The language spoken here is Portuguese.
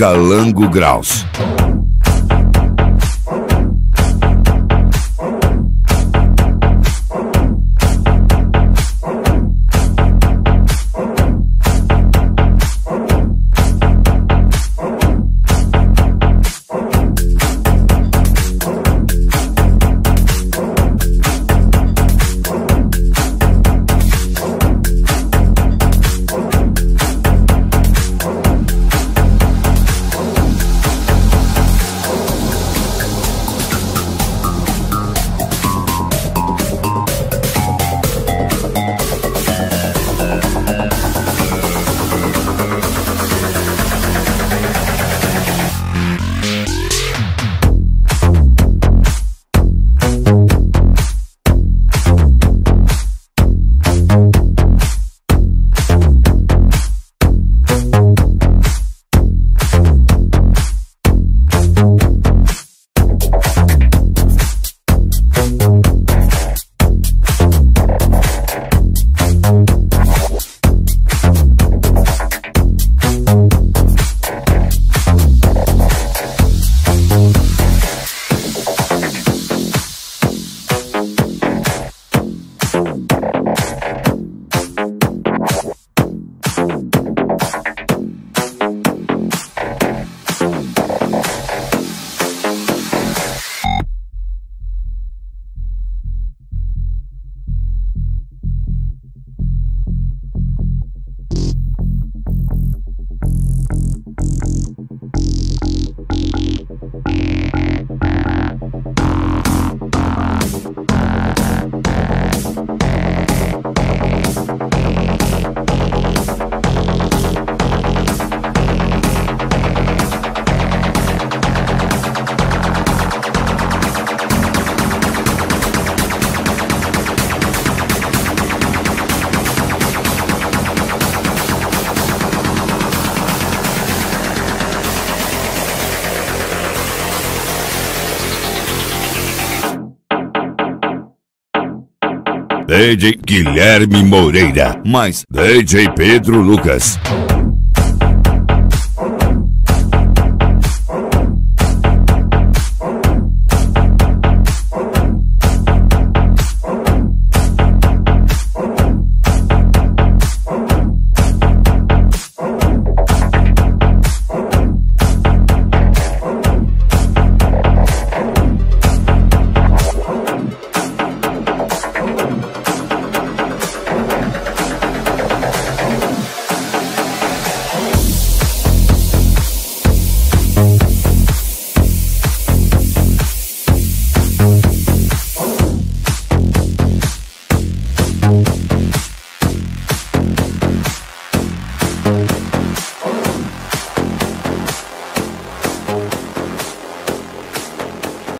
Calango Graus. DJ Guilherme Moreira, mais DJ Pedro Lucas.